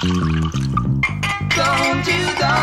Don't you go.